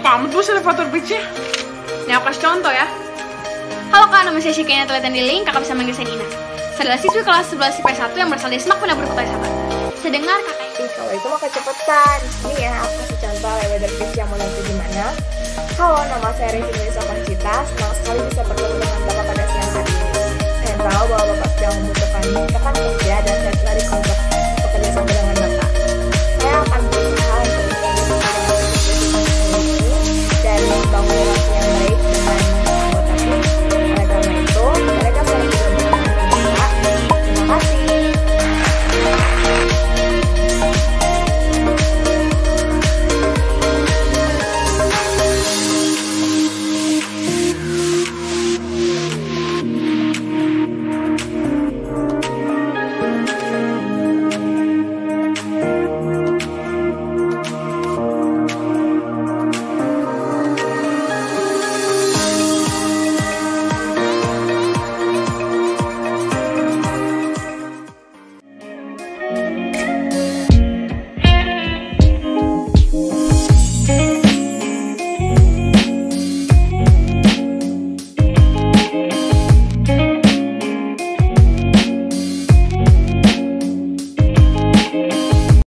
amat bos elevator pitch-nya. Nih aku kasih contoh ya. Halo kak, nama saya Shikina Teleten di Link, kakak bisa manggil saya Dina. Saya adalah siswi kelas 11 IPS 1 yang berasal dari Semak Puna Berkota Sahabat. Saya dengar kakak ini kalau itu mah kecepatan. Ini ya, aku kasih contoh ya, elevator pitch yang mau nanti gimana. Halo, nama saya Revin Lisa Pancita. Senang sekali bisa bertemu dengan